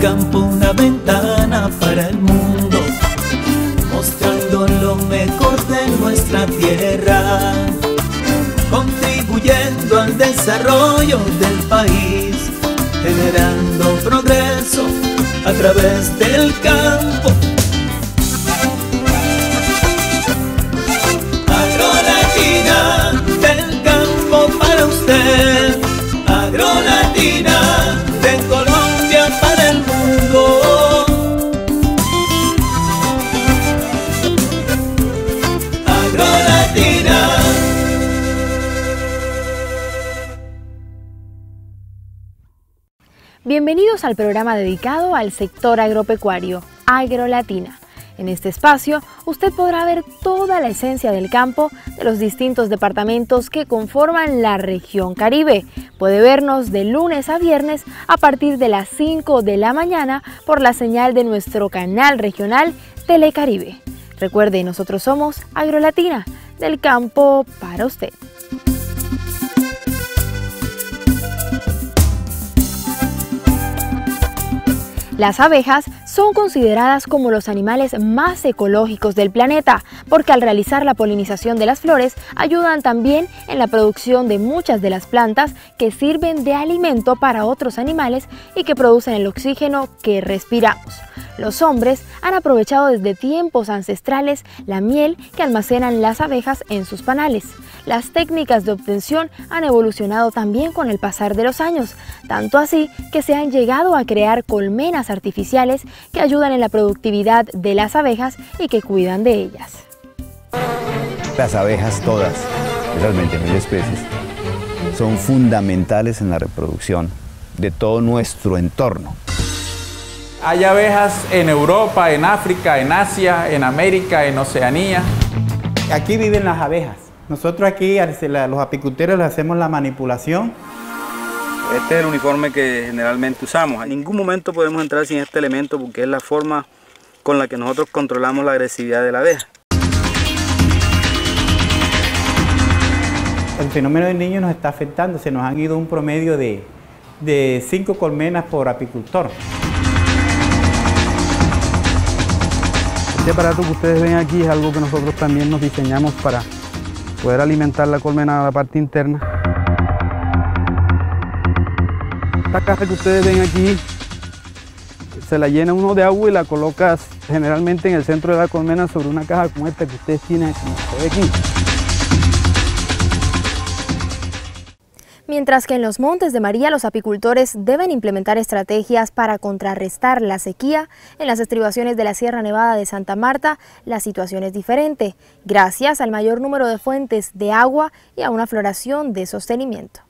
campo una ventana para el mundo, mostrando lo mejor de nuestra tierra, contribuyendo al desarrollo del país, generando progreso a través del campo. Al programa dedicado al sector agropecuario, AgroLatina. En este espacio usted podrá ver toda la esencia del campo de los distintos departamentos que conforman la región Caribe. Puede vernos de lunes a viernes a partir de las 5 de la mañana por la señal de nuestro canal regional Telecaribe. Recuerde, nosotros somos AgroLatina, del campo para usted. Las abejas son consideradas como los animales más ecológicos del planeta porque al realizar la polinización de las flores ayudan también en la producción de muchas de las plantas que sirven de alimento para otros animales y que producen el oxígeno que respiramos. Los hombres han aprovechado desde tiempos ancestrales la miel que almacenan las abejas en sus panales. Las técnicas de obtención han evolucionado también con el pasar de los años, tanto así que se han llegado a crear colmenas artificiales que ayudan en la productividad de las abejas y que cuidan de ellas. Las abejas todas, realmente mil especies, son fundamentales en la reproducción de todo nuestro entorno. Hay abejas en Europa, en África, en Asia, en América, en Oceanía. Aquí viven las abejas. Nosotros aquí, los apicultores, les hacemos la manipulación. Este es el uniforme que generalmente usamos. En ningún momento podemos entrar sin este elemento porque es la forma con la que nosotros controlamos la agresividad de la abeja. El fenómeno del niño nos está afectando. Se nos han ido un promedio de, de cinco colmenas por apicultor. Este aparato que ustedes ven aquí es algo que nosotros también nos diseñamos para poder alimentar la colmena a la parte interna. Esta caja que ustedes ven aquí se la llena uno de agua y la coloca generalmente en el centro de la colmena sobre una caja como esta que ustedes tienen aquí. Mientras que en los Montes de María los apicultores deben implementar estrategias para contrarrestar la sequía, en las estribaciones de la Sierra Nevada de Santa Marta la situación es diferente, gracias al mayor número de fuentes de agua y a una floración de sostenimiento.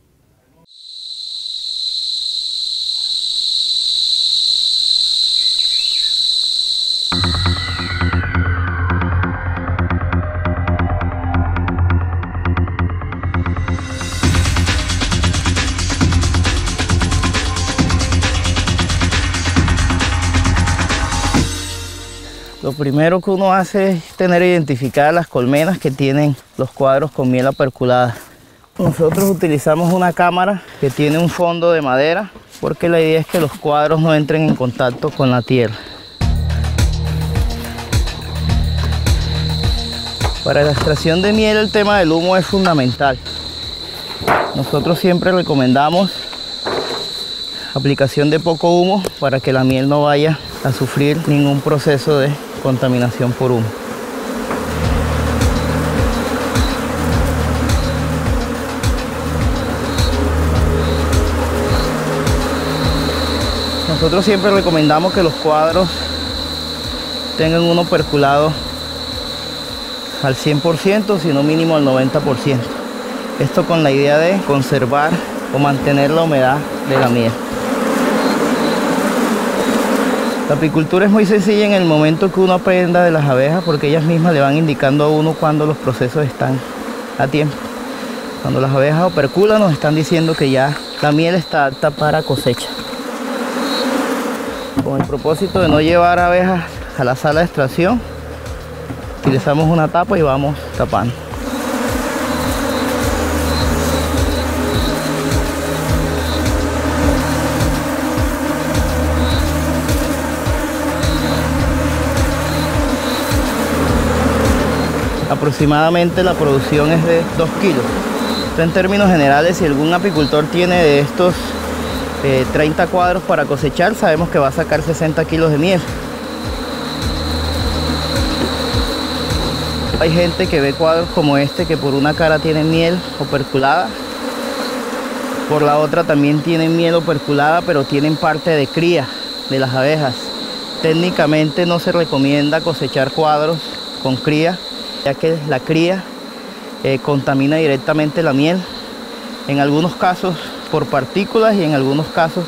Primero que uno hace es tener identificadas las colmenas que tienen los cuadros con miel aperculada. Nosotros utilizamos una cámara que tiene un fondo de madera porque la idea es que los cuadros no entren en contacto con la tierra. Para la extracción de miel el tema del humo es fundamental. Nosotros siempre recomendamos aplicación de poco humo para que la miel no vaya a sufrir ningún proceso de contaminación por humo. Nosotros siempre recomendamos que los cuadros tengan uno perculado al 100%, sino mínimo al 90%. Esto con la idea de conservar o mantener la humedad de la miel. La apicultura es muy sencilla en el momento que uno aprenda de las abejas porque ellas mismas le van indicando a uno cuando los procesos están a tiempo. Cuando las abejas operculan nos están diciendo que ya la miel está apta para cosecha. Con el propósito de no llevar abejas a la sala de extracción, utilizamos una tapa y vamos tapando. Aproximadamente la producción es de 2 kilos. en términos generales, si algún apicultor tiene de estos 30 eh, cuadros para cosechar, sabemos que va a sacar 60 kilos de miel. Hay gente que ve cuadros como este que por una cara tiene miel operculada, por la otra también tienen miel operculada, pero tienen parte de cría de las abejas. Técnicamente no se recomienda cosechar cuadros con cría, ya que la cría eh, contamina directamente la miel. En algunos casos por partículas y en algunos casos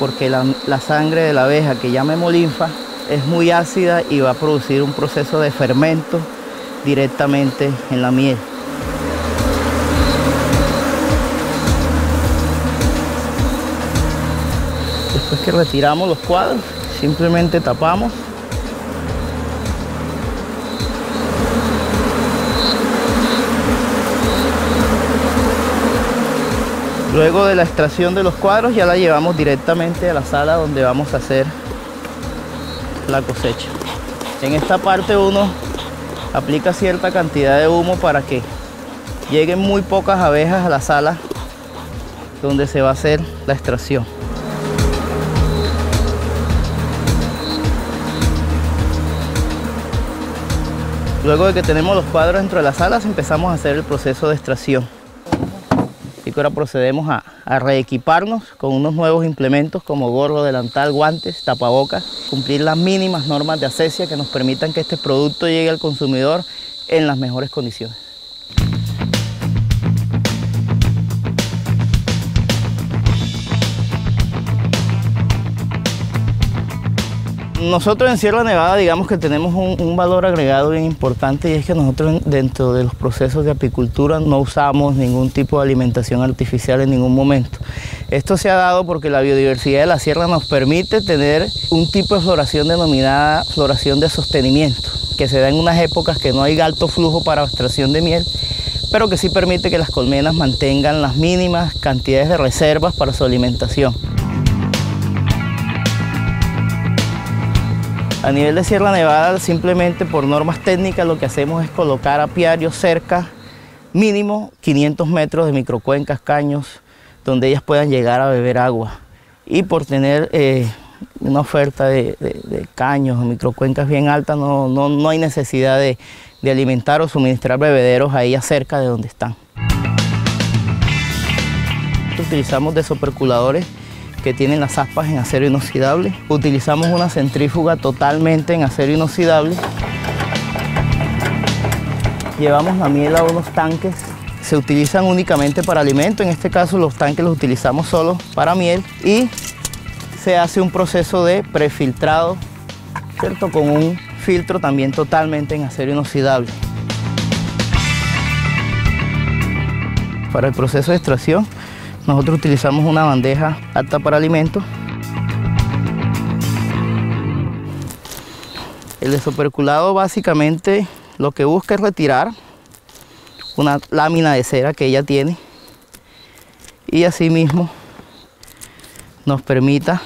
porque la, sangre de la abeja que llama hemolinfa es muy ácida y va a producir un proceso de fermento directamente en la miel. Después que retiramos los cuadros, simplemente tapamos. Luego de la extracción de los cuadros ya la llevamos directamente a la sala donde vamos a hacer la cosecha. En esta parte uno aplica cierta cantidad de humo para que lleguen muy pocas abejas a la sala donde se va a hacer la extracción. Luego de que tenemos los cuadros dentro de las salas empezamos a hacer el proceso de extracción. Así que ahora procedemos a, reequiparnos con unos nuevos implementos como gorro, delantal, guantes, tapabocas, cumplir las mínimas normas de asepsia que nos permitan que este producto llegue al consumidor en las mejores condiciones. Nosotros en Sierra Nevada digamos que tenemos un, valor agregado bien importante y es que nosotros dentro de los procesos de apicultura no usamos ningún tipo de alimentación artificial en ningún momento. Esto se ha dado porque la biodiversidad de la sierra nos permite tener un tipo de floración denominada floración de sostenimiento, que se da en unas épocas que no hay alto flujo para extracción de miel, pero que sí permite que las colmenas mantengan las mínimas cantidades de reservas para su alimentación. A nivel de Sierra Nevada, simplemente por normas técnicas, lo que hacemos es colocar apiarios cerca, mínimo 500 metros de microcuencas, caños, donde ellas puedan llegar a beber agua. Y por tener eh, una oferta de, caños o microcuencas bien alta, no, no, hay necesidad de, de alimentar o suministrar bebederos a ellas cerca de donde están. Utilizamos desoperculadores que tienen las aspas en acero inoxidable. Utilizamos una centrífuga totalmente en acero inoxidable. Llevamos la miel a unos tanques. Se utilizan únicamente para alimento, en este caso los tanques los utilizamos solo para miel y se hace un proceso de prefiltrado, ¿cierto? Con un filtro también totalmente en acero inoxidable. Para el proceso de extracción nosotros utilizamos una bandeja apta para alimentos. El desoperculado básicamente lo que busca es retirar una lámina de cera que ella tiene y asimismo nos permita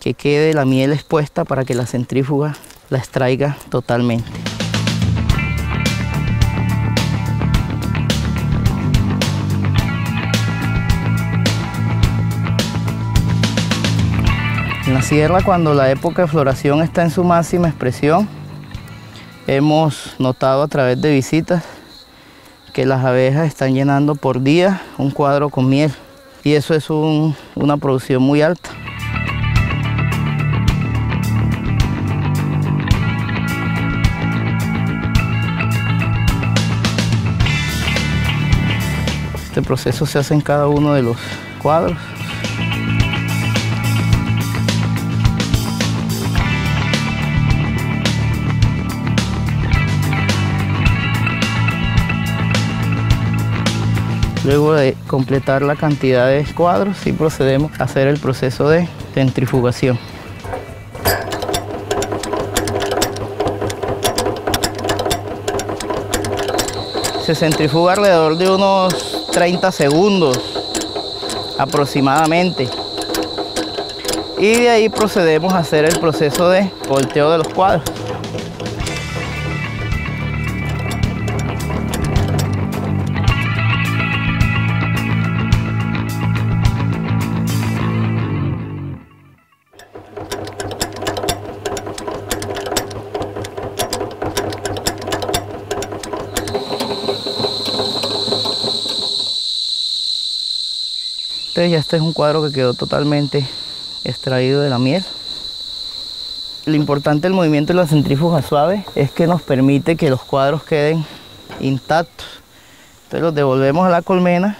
que quede la miel expuesta para que la centrífuga la extraiga totalmente. La sierra, cuando la época de floración está en su máxima expresión, hemos notado a través de visitas que las abejas están llenando por día un cuadro con miel y eso es una producción muy alta. Este proceso se hace en cada uno de los cuadros. Luego de completar la cantidad de cuadros, sí procedemos a hacer el proceso de centrifugación. Se centrifuga alrededor de unos 30 segundos aproximadamente. Y de ahí procedemos a hacer el proceso de volteo de los cuadros. Entonces ya este es un cuadro que quedó totalmente extraído de la miel. Lo importante del movimiento de la centrífuga suave es que nos permite que los cuadros queden intactos. Entonces los devolvemos a la colmena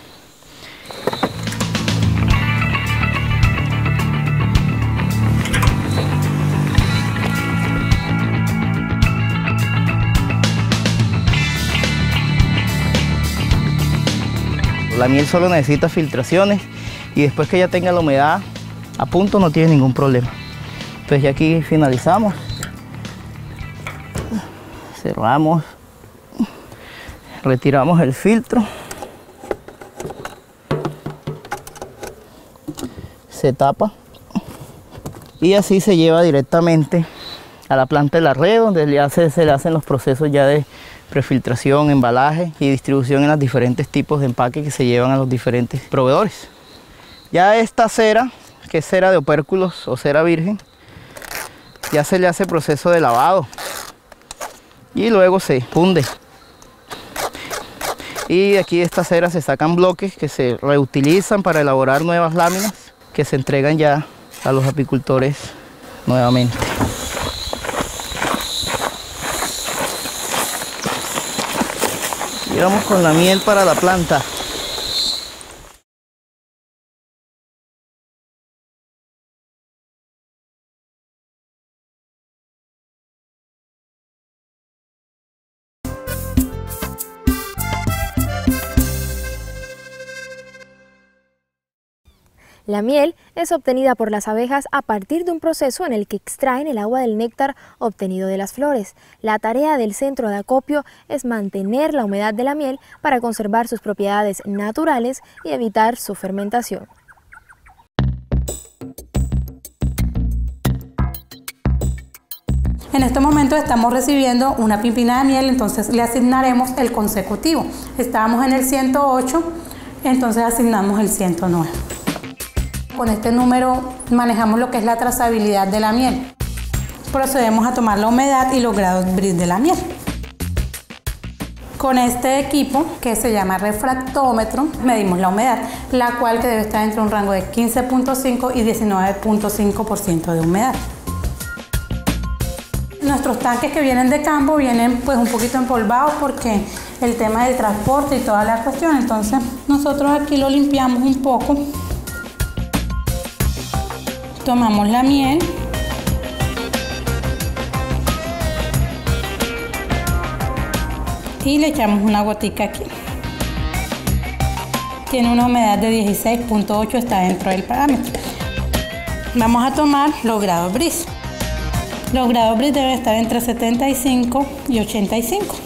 La miel solo necesita filtraciones y después que ya tenga la humedad a punto no tiene ningún problema. Entonces ya aquí finalizamos. Cerramos. Retiramos el filtro. Se tapa. Y así se lleva directamente a la planta de la red donde se le hacen los procesos ya de prefiltración, embalaje y distribución en los diferentes tipos de empaque que se llevan a los diferentes proveedores. Ya esta cera, que es cera de opérculos o cera virgen, ya se le hace proceso de lavado y luego se funde. Y aquí esta cera se sacan bloques que se reutilizan para elaborar nuevas láminas que se entregan ya a los apicultores nuevamente. Y vamos con la miel para la planta. La miel es obtenida por las abejas a partir de un proceso en el que extraen el agua del néctar obtenido de las flores. La tarea del centro de acopio es mantener la humedad de la miel para conservar sus propiedades naturales y evitar su fermentación. En este momento estamos recibiendo una pipina de miel, entonces le asignaremos el consecutivo. Estábamos en el 108, entonces asignamos el 109. Con este número manejamos lo que es la trazabilidad de la miel. Procedemos a tomar la humedad y los grados bris de la miel. Con este equipo, que se llama refractómetro, medimos la humedad, la cual que debe estar entre un rango de 15.5 y 19.5% de humedad. Nuestros tanques que vienen de campo vienen pues un poquito empolvados porque el tema del transporte y toda la cuestión, entonces nosotros aquí lo limpiamos un poco tomamos la miel y le echamos una gotica aquí. Tiene una humedad de 16.8, está dentro del parámetro. Vamos a tomar los grados bris. Los grados bris deben estar entre 75 y 85.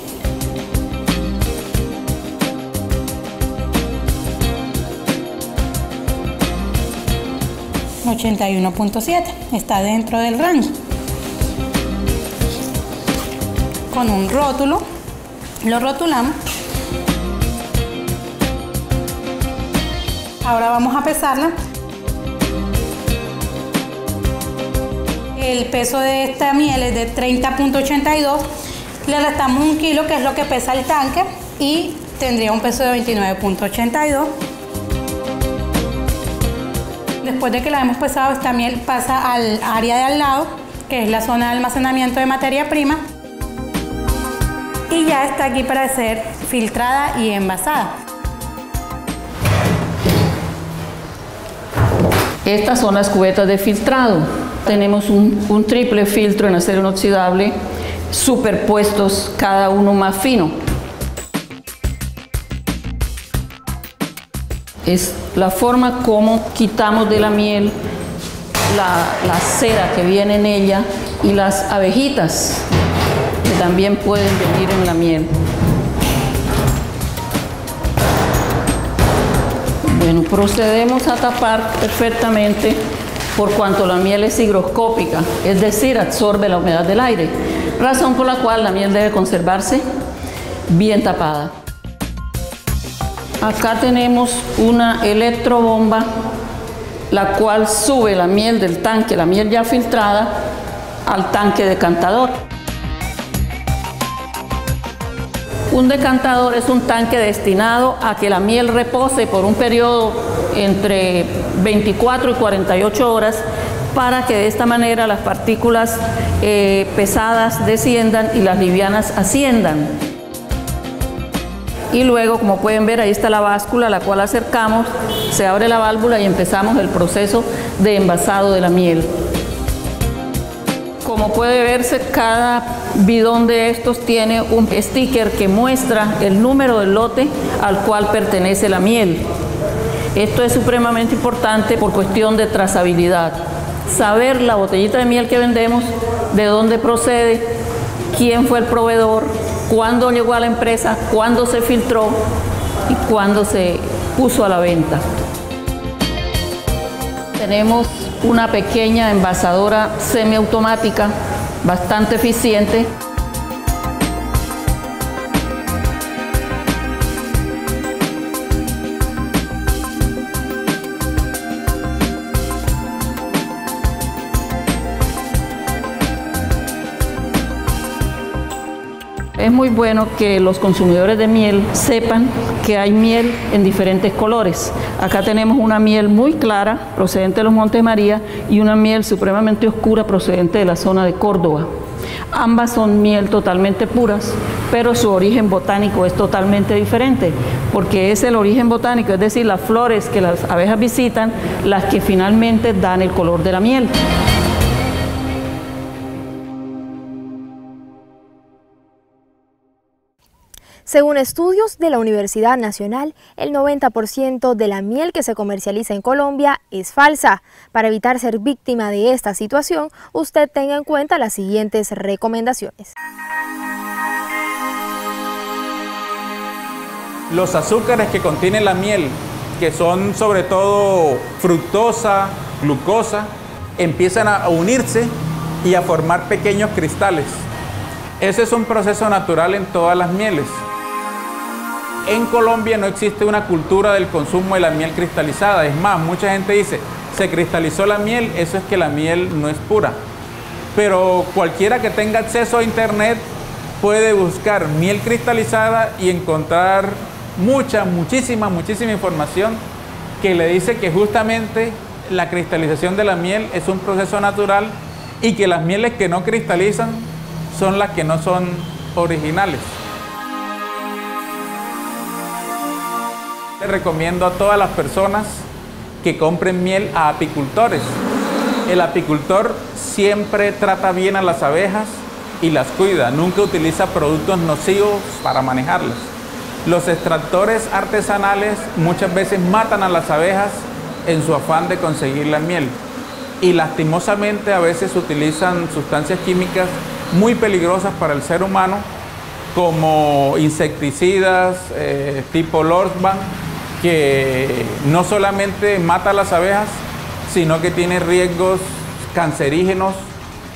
81.7, está dentro del rango. Con un rótulo, lo rotulamos. Ahora vamos a pesarla. El peso de esta miel es de 30.82. Le restamos un kilo, que es lo que pesa el tanque, y tendría un peso de 29.82. Después de que la hemos pesado, esta miel pasa al área de al lado, que es la zona de almacenamiento de materia prima. Y ya está aquí para ser filtrada y envasada. Estas son las cubetas de filtrado. Tenemos un, un triple filtro en acero inoxidable superpuestos, cada uno más fino. Es la forma como quitamos de la miel la, cera que viene en ella y las abejitas que también pueden venir en la miel. Bueno, procedemos a tapar perfectamente por cuanto la miel es higroscópica, es decir, absorbe la humedad del aire, razón por la cual la miel debe conservarse bien tapada. Acá tenemos una electrobomba, la cual sube la miel del tanque, la miel ya filtrada, al tanque decantador. Un decantador es un tanque destinado a que la miel repose por un periodo entre 24 y 48 horas para que de esta manera las partículas eh, pesadas desciendan y las livianas asciendan. Y luego, como pueden ver, ahí está la báscula, la cual acercamos, se abre la válvula y empezamos el proceso de envasado de la miel. Como puede verse, cada bidón de estos tiene un sticker que muestra el número del lote al cual pertenece la miel. Esto es supremamente importante por cuestión de trazabilidad. Saber la botellita de miel que vendemos, de dónde procede, quién fue el proveedor, cuándo llegó a la empresa, cuándo se filtró y cuándo se puso a la venta. Tenemos una pequeña envasadora semiautomática bastante eficiente. Es muy bueno que los consumidores de miel sepan que hay miel en diferentes colores. Acá tenemos una miel muy clara procedente de los Montes María y una miel supremamente oscura procedente de la zona de Córdoba. Ambas son miel totalmente puras, pero su origen botánico es totalmente diferente, porque es el origen botánico, es decir, las flores que las abejas visitan, las que finalmente dan el color de la miel. Según estudios de la Universidad Nacional, el 90% de la miel que se comercializa en Colombia es falsa. Para evitar ser víctima de esta situación, usted tenga en cuenta las siguientes recomendaciones. Los azúcares que contiene la miel, que son sobre todo fructosa, glucosa, empiezan a unirse y a formar pequeños cristales. Ese es un proceso natural en todas las mieles. En Colombia no existe una cultura del consumo de la miel cristalizada. Es más, mucha gente dice, se cristalizó la miel, eso es que la miel no es pura. Pero cualquiera que tenga acceso a internet puede buscar miel cristalizada y encontrar mucha, muchísima, muchísima información que le dice que justamente la cristalización de la miel es un proceso natural y que las mieles que no cristalizan son las que no son originales. Recomiendo a todas las personas que compren miel a apicultores. El apicultor siempre trata bien a las abejas y las cuida, nunca utiliza productos nocivos para manejarlas. Los extractores artesanales muchas veces matan a las abejas en su afán de conseguir la miel y lastimosamente a veces utilizan sustancias químicas muy peligrosas para el ser humano como insecticidas eh, tipo Lorsban que no solamente mata a las abejas, sino que tiene riesgos cancerígenos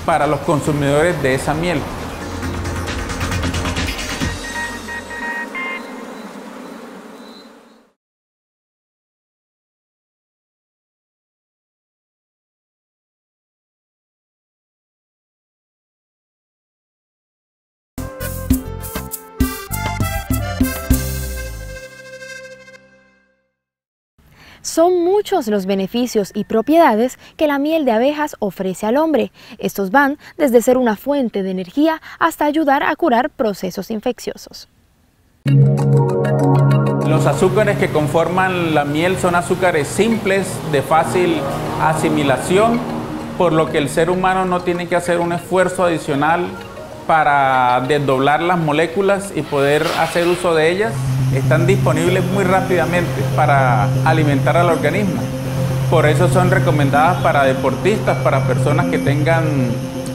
para los consumidores de esa miel. Son muchos los beneficios y propiedades que la miel de abejas ofrece al hombre. Estos van desde ser una fuente de energía hasta ayudar a curar procesos infecciosos. Los azúcares que conforman la miel son azúcares simples, de fácil asimilación, por lo que el ser humano no tiene que hacer un esfuerzo adicional para desdoblar las moléculas y poder hacer uso de ellas están disponibles muy rápidamente para alimentar al organismo. Por eso son recomendadas para deportistas, para personas que tengan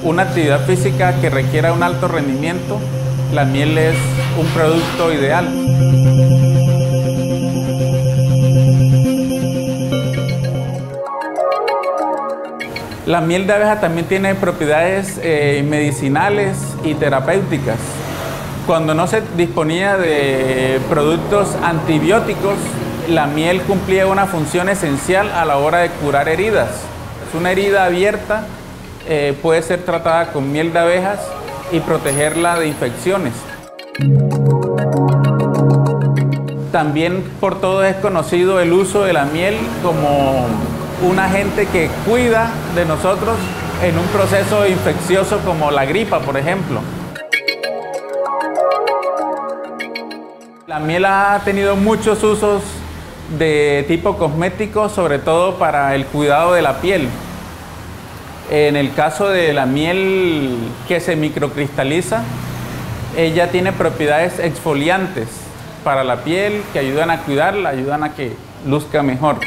una actividad física que requiera un alto rendimiento. La miel es un producto ideal. La miel de abeja también tiene propiedades eh, medicinales y terapéuticas. Cuando no se disponía de productos antibióticos, la miel cumplía una función esencial a la hora de curar heridas. Una herida abierta eh, puede ser tratada con miel de abejas y protegerla de infecciones. También por todo es conocido el uso de la miel como un agente que cuida de nosotros en un proceso infeccioso como la gripa, por ejemplo. La miel ha tenido muchos usos de tipo cosmético, sobre todo para el cuidado de la piel. En el caso de la miel que se microcristaliza, ella tiene propiedades exfoliantes para la piel que ayudan a cuidarla, ayudan a que luzca mejor.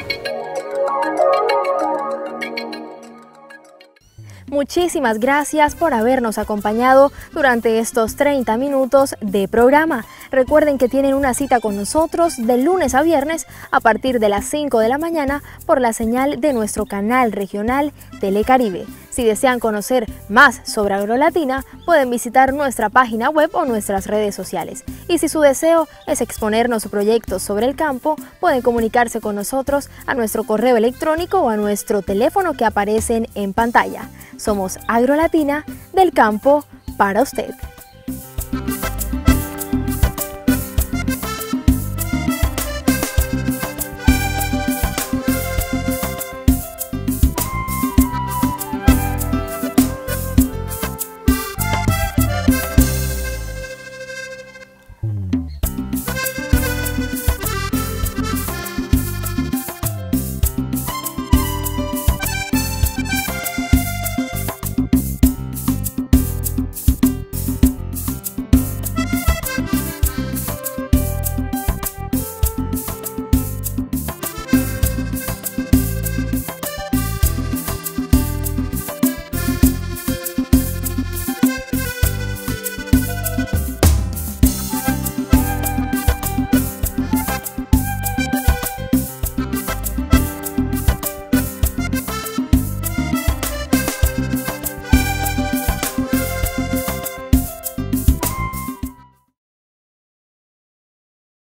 Muchísimas gracias por habernos acompañado durante estos 30 minutos de programa. Recuerden que tienen una cita con nosotros de lunes a viernes a partir de las 5 de la mañana por la señal de nuestro canal regional Telecaribe. Si desean conocer más sobre AgroLatina, pueden visitar nuestra página web o nuestras redes sociales. Y si su deseo es exponernos proyectos sobre el campo, pueden comunicarse con nosotros a nuestro correo electrónico o a nuestro teléfono que aparecen en pantalla. Somos AgroLatina del campo para usted.